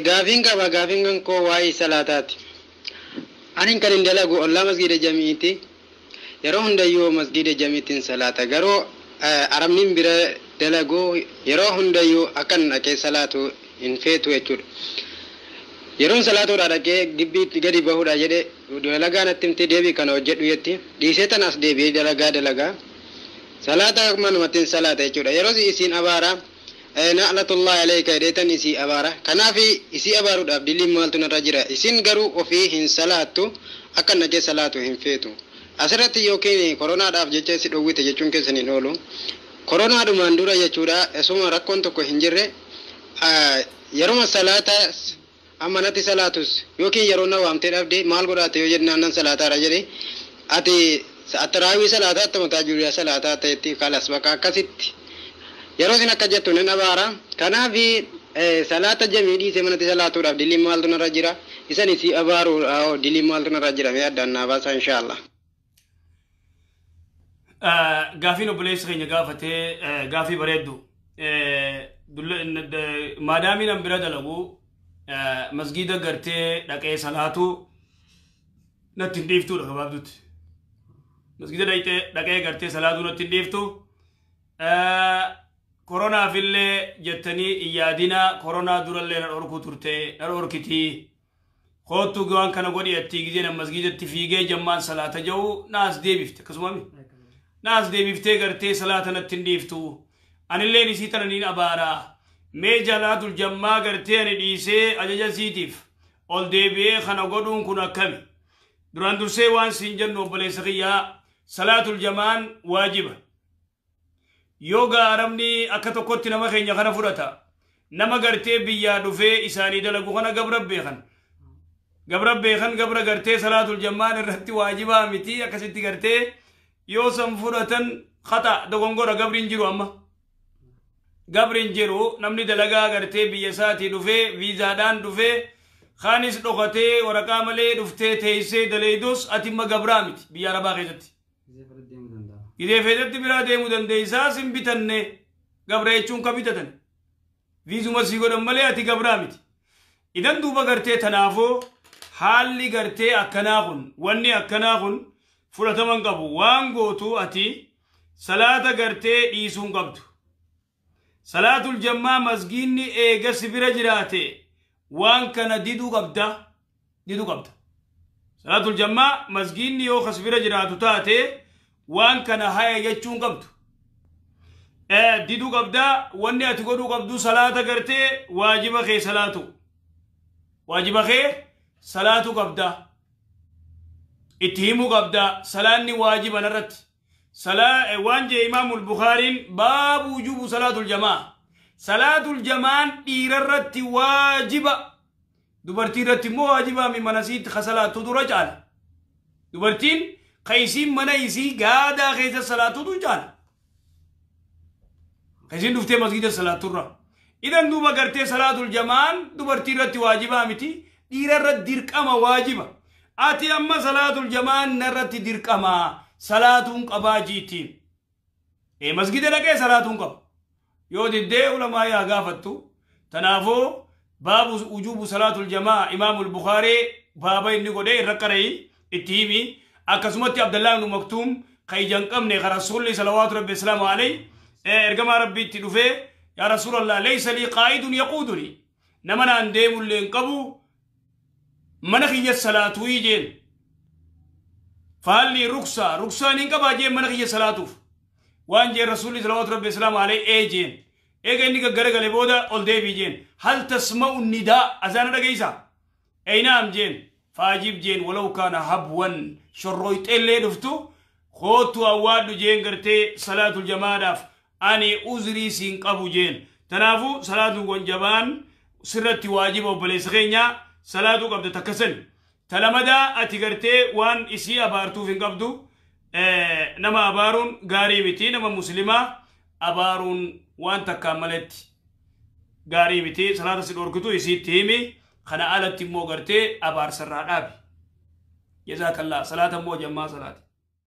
gaafiin qaba gaafiin kan koo waa'ee salaataati anin kan hin dalagu ollaa masgiida jamiiti yeroo hundayyuu masgiida jamiitiin salaata garuu arabniin bira dalagu yeroo hundayyuu akkan dhaqee salaatu hin feetu jechuudha yeroon salaatuudha dhaqee gibbiitti gadi bahuudha jedhe dalagaa natti himte deebii kana hojjedhu jetti dhiisee tan as deebi'ee dalagaa dalagaa salaata manumatti hin salaata jechuudha yeroo isiin abaaraa Eh, na'latullahi alayka jedheetan isii abaara kanaafi isii abaaruudhaaf diliin maaltu narra jira isiin garuu ofii hin salaattu akka najee salaatu hin feetu asirratti yookiin koronaadhaaf jecha si dhowwite jechuun keessan oolu koronaadhumaan dura rakkoon tokko hin jirre ah, yeruma salataa ammanatti salaatus yookiin yeroo na waamtee maal godhaate yoo jennaan nan salaataara jedhe ati ataraawii salaataa attama ta'etti bakka akkasitti yeroo sin akka jettu nan abaara kanaafi salaata jamii dhiise manatti salaatuudhaaf diliin maaltu narra jira isan isii abaaru diliin maaltu narra jira mee addaan naa baasa inshaallah. Gaafiin obboleessi keenya gaafatee gaafii bareeddu maadaamii nan bira dalagu masgiida gartee dhaqee salaatu natti hin dhiiftuudha gabaabduuti. Masgiida dhaqee gartee salaatu natti hin dhiiftu. koronaafillee jettanii iyyaadina koronaa durallee nan orku turte nan orkiti koottu waan kana godhi atti gizee nan masgidatti fiigee jammaan salaata jau naas deebifte akkasumami naas deebiftee gartee salaata natti hin dhiiftu anilleen isii tana niin abaaraa mee jalaatul jammaa gartee ani dhiisee ajaja siitiif ol deebi'ee kana godhuun kun akkami duraan dursee waan siin jennu obboleessa kiyyaa salaatul jamaan waajiba yoga gaaramni akka tokkotti nama keenya kana fudhata nama gartee biyyaa dhufee isaanii dalagu kana gabra beekan gabra beekan gabra garte salaatul jammaan irratti waajibaa miti akkasitti gartee yoo san fudhatan khata dogongodha gabrin jiru amma gabri jiru namni dalagaa gartee biyya isaatii dhufee viizaadhaan dan khaanis dhokatee waraqaa malee dhuftee teessee daleedus atimma gabraa miti biyya idee fedhatti biraa deemuu dandeessaa sin bitanne gabraa'echuun ka bitatani viizuma sii godhan malee ati gabraa miti idan duuba gartee tanaafoo haalli gartee akkanaa kun wanni akkanaa kun fudhataman qabu waan gootu ati salaata gartee dhiisuun qabdu salaatul jammaa masgiinni eega si bira jiraate waan kana diduu qabda diduu qabda salaatul jammaa masgiinni yoo kas bira jiraatu taate waan kana haya jechuun qabdu diduu qabdaa wanni ati godhuu qabdu salaata gartee waajiba kee salaatu waajiba kee salaatu qabdaa itti himuu qabdaa salaanni waajiba narratti waan jee imaamul bukaariin baabu wujubu salaatul jamaa salaatul jamaan dhiirarratti waajiba dubartii irratti immoo waajibaami manasiitti ka salaattu dura caala dubartiin خيسي منا يسي غادا خيسا صلاة دو جانا خيسين دفتي مسجد صلاة الرا إذا دوبا قرتي صلاة الجمان دوبرتي رت واجبة متي دير رت ديركما واجبة آتي أما صلاة الجمان نرت ديركما صلاة قبا جيتين إيه مسجد لك صلاة قبا يود الدي علماء آقافتو تنافو باب وجوب صلاة الجماعة إمام البخاري بابا إني قدي ركري التيمي akkasumatti abdallaan nu maktuum kayjan qabne ka rasuulli salawaatu rabbi islaamu alay ergamaa rabbiitti dhufee yaa rasuulallah laysa lii qaa'idun yaquuduni nama naan deemullee hin qabu mana kiyya salaatuu jeen faalli ruksaa ruksaan hin qabaa jeen mana kiyya salaatuuf waan jeen rasuulli salawaatu rabbi islaamu alay ee jeen eega inni gaggaragale booda ol deebii jeen hal tasma'u nidaa azaana dhageeysa eeynaam jeen فاجب جين ولو كان هبوا شرويت اللي دفتو خوتو أوادو جين قرتي صلاة الجماعة أني أزري سينقبو جين تنافو صلاة ونجبان سرتي واجب وبليس غينيا صلاة قبل تكسن تلمدا أتقرتي وان إسي أبارتو فين قبدو اه نما أبارون غاري متي نما مسلمة أبارون وان تكاملت غاري متي صلاة سيدوركتو إسي تيمي خنا آلت تيمو غرتي أبار سرادابي جزاك الله صلاة مو جمع صلاتي